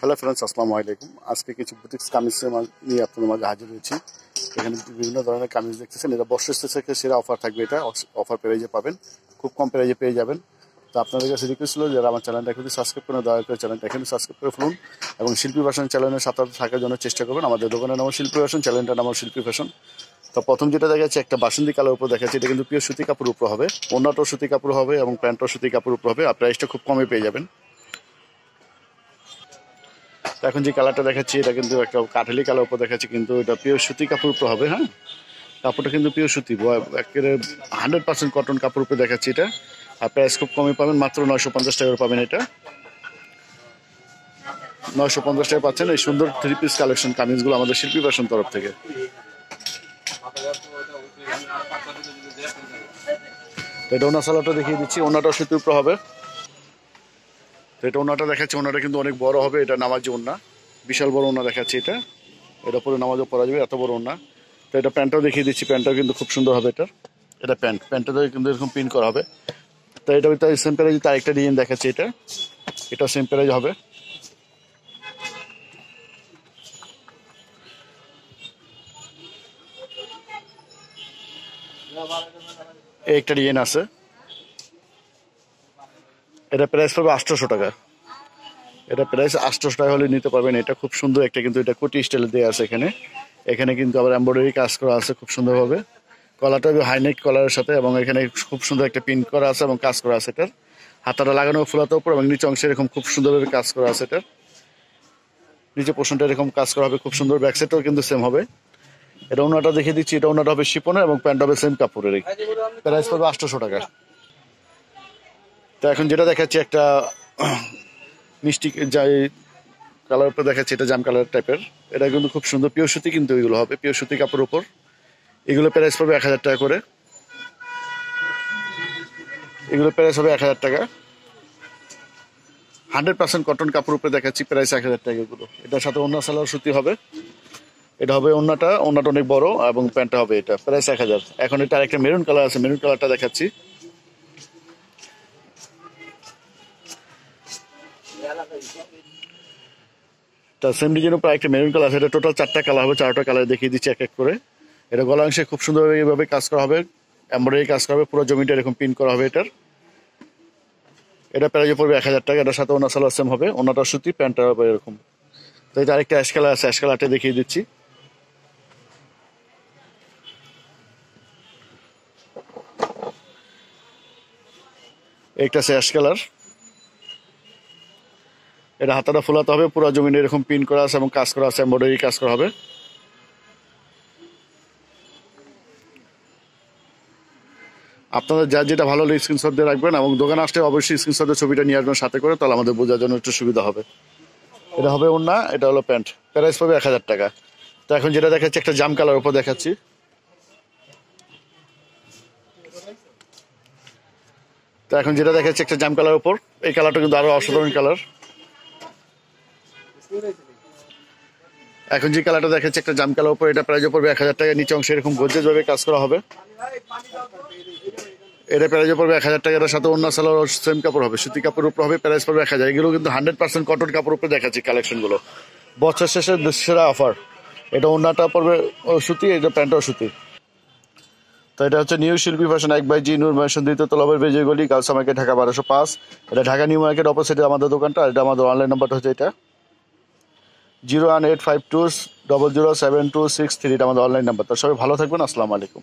Hello friends, আসসালামু আলাইকুম। আজকে কিছু বুটিক্স কামিজ নিয়ে আপনাদের মাঝে হাজির হয়েছি। এখানে বিভিন্ন ধরনের কামিজ দেখতেছেন। এটা বর্ষ থেকে সেরা অফার থাকবে এটা। অফার প্রাইজে পাবেন। খুব কম প্রাইজে পেয়ে যাবেন। তো আপনাদের কাছে রিকোয়েস্ট ছিল, যারা আমার চ্যানেলটা এখন সাবস্ক্রাইব করে দয়া করে চ্যানেলটা এখানে সাবস্ক্রাইব করে ফেলুন এবং শিল্পী ফ্যাশন চ্যানেলের সাথে থাকার জন্য চেষ্টা করবেন। আমাদের দোকানের নাম শিল্পী ফ্যাশন চ্যানেলটার নাম শিল্পী ফ্যাশন তো প্রথম যেটা দেখা যাচ্ছে একটা বাসন্তী কালার উপর দেখা যাচ্ছে এটা কিন্তু পিওর সুতি কাপড় উপর হবে। অন্যটাও সুতি কাপড় হবে এবং প্যান্টও সুতি কাপড় উপর হবে। আর প্রাইসটা খুব কমে পেয়ে যাবেন। এখন যে কালারটা দেখাচ্ছি, এটা কিন্তু একটা কাঠালি কালার উপর দেখাচ্ছি, কিন্তু এটা পিওর সুতি কাপড় উপর হবে হ্যাঁ? কাপড়টা কিন্তু পিওর সুতি একেবারে হান্ড্রেড পার্সেন্ট কটন কাপড় উপরে দেখাচ্ছি এটা। আর প্রাইস খুব কমে পাবেন, মাত্র নয়শো পঞ্চাশ টাকা পাবেন এটা। নয়শো পঞ্চাশ টাকা পাচ্ছেন এই সুন্দর থ্রি পিস কালেকশন কামিজগুলো আমাদের শিল্পী ফ্যাশন তরফ থেকে। এটা ওনার সালাটা দেখিয়ে দিচ্ছি ওনাটা সুতির উপর হবে। এটা ওনাটা দেখাচ্ছে, ওনাটা কিন্তু অনেক বড় হবে, এটা নামাজি ওনা বিশাল বড় ওনা দেখাচ্ছে এটা। এটা পরে নামাজও পরা যাবে, এত বড় ওনা তো এটা প্যান্টটাও দেখিয়ে দিচ্ছি, প্যান্টটাও কিন্তু খুব সুন্দর হবে এটার। এটা প্যান্ট প্যান্টটা কিন্তু এরকম প্রিন্ট করা হবে। তো এটা তাই সেম প্রাইজ তার একটা ডিজাইন দেখাচ্ছে এটা। এটা সেম প্রাইজ হবে। একটা ডিজাইন আছে। এটা প্রাইস পাবে আটশোশো টাকা। এটা প্রাইস আটশোশো টাকা হলে নিতে পারবেন। এটা খুব সুন্দর একটা কিন্তু এটা কোটি স্টাইলে দেওয়া আছে এখানে। এখানে কিন্তু আবার এমব্রয়ডারি কাজ করা আছে খুব সুন্দরভাবে। কলারটা হাইনেক কলারের সাথে এবং এখানে খুব সুন্দর একটা প্রিন্ট করা আছে এবং কাজ করা আছে এটার। হাতাটা লাগানো ফুলাতে উপর এবং নিচে অংশে এরকম খুব সুন্দরভাবে কাজ করা আছে এটার। নিচে পোষণটা এরকম কাজ করা হবে খুব সুন্দর। ব্যাক সাইডটাও কিন্তু সেম হবে। এটা ওনাটা দেখে দিচ্ছি। এটা ওনাটা হবে শিপনের এবং প্যান্ট হবে সেম কাপড়ের প্রাইস পড়বে আটশোশো টাকা। তো এখন যেটা দেখাচ্ছি একটা, মিষ্টি কালার উপর দেখাচ্ছি, এটা জাম কালার টাইপের এটা কিন্তু খুব সুন্দর পিওর সুতি কিন্তু এগুলো হবে পিওর সুতি কাপড় উপর। এগুলো প্রাইস পড়বে এক হাজার টাকা করে। এগুলো প্রাইস হবে এক হাজার টাকা। হান্ড্রেড পার্সেন্ট কটন কাপড় উপরে দেখাচ্ছি প্রাইস এক হাজার টাকা এগুলো। এটার সাথে অন্য সালোয়ার সুতি হবে। এটা হবে অন্যটা অন্যটা অনেক বড় এবং প্যান্টটা হবে এটা প্রাইস এক হাজার। এখন এটা আরেকটা মেরুন কালার আছে মেরুন কালারটা দেখাচ্ছি। তা সেম ডিজাইনের উপর একটা মেরুন কালার আছে। এটা টোটাল চারটা কালার হবে, চারটা কালার দেখিয়ে দিচ্ছি এক এক করে। এটা গলা অংশে খুব সুন্দরভাবে এইভাবে কাজ করা হবে এমব্রয়ডারি কাজ করা হবে, পুরো জমিটা এরকম প্রিন্ট করা হবে এটার। এটা প্রাইজ পড়বে এক হাজার টাকা, এটার সাথে ওনার সালোয়ার সেম হবে, ওনাটা সুতি, প্যান্টটা হবে এরকম। তো এটা আরেকটা অ্যাশ কালার আছে অ্যাশ কালারটা দেখিয়ে দিচ্ছি। একটা আছে অ্যাশ কালার এটা হাতাটা ফোলাতে হবে, পুরো জমিনে এরকম প্রিন্ট করা আছে এবং কাজ করা আছে এমব্রয়ডারি কাজ করা হবে। আপনাদের যা যেটা ভালো হলে স্ক্রিনশট দিয়ে রাখবেন এবং দোকানে আসলে অবশ্যই স্ক্রিনশটের ছবিটা নিয়ে আসবেন সাথে করে, তাহলে আমাদের বোঝার জন্য একটু সুবিধা হবে। এটা হবে ওনা এটা হলো প্যান্ট। প্রাইস পাবে এক হাজার টাকা। তো এখন যেটা দেখাচ্ছি, একটা জাম কালার উপর দেখাচ্ছি। তো এখন যেটা দেখাচ্ছি, একটা জাম কালার উপর। এই কালারটা কিন্তু আরও অসাধারণ কালার। এখন যে কালারটা দেখাচ্ছে, একটা জাম কালার উপর, এটা প্রাইস পড়বে এক হাজার টাকা, নিচে অংশে এরকম গজ্জেজ ভাবে কাজ করা হবে। এটা প্রাইস পড়বে এক হাজার টাকা সাথে অন্য সালোয়ার সেম কাপড় হবে, সুতি কাপড় উপর হবে প্রাইস পড়বে এক হাজার। এগুলো কিন্তু হান্ড্রেড পার্সেন্ট কটন কাপড় উপরে দেখাচ্ছি কালেকশনগুলো বছর শেষে সেরা অফার এটা অন্যটা পড়বে সুতি, এটা প্যান্টও সুতি। তো এটা হচ্ছে নিউ শিল্পী ফ্যাশন এক বাই জি, নূর মেশন দ্বিতীয় তলাবের বেজে গলি গার্লস মার্কেট ঢাকা বারোশো পাঁচ। এটা ঢাকা নিউ মার্কেট অপোজিটে আমাদের দোকানটা এটা আমাদের অনলাইন নাম্বারটা হচ্ছে এটা। Zero one eight five two double zero seven two six three এটা আমাদের অনলাইন নাম্বার তো সবাই ভালো থাকবেন, আসসালামু আলাইকুম।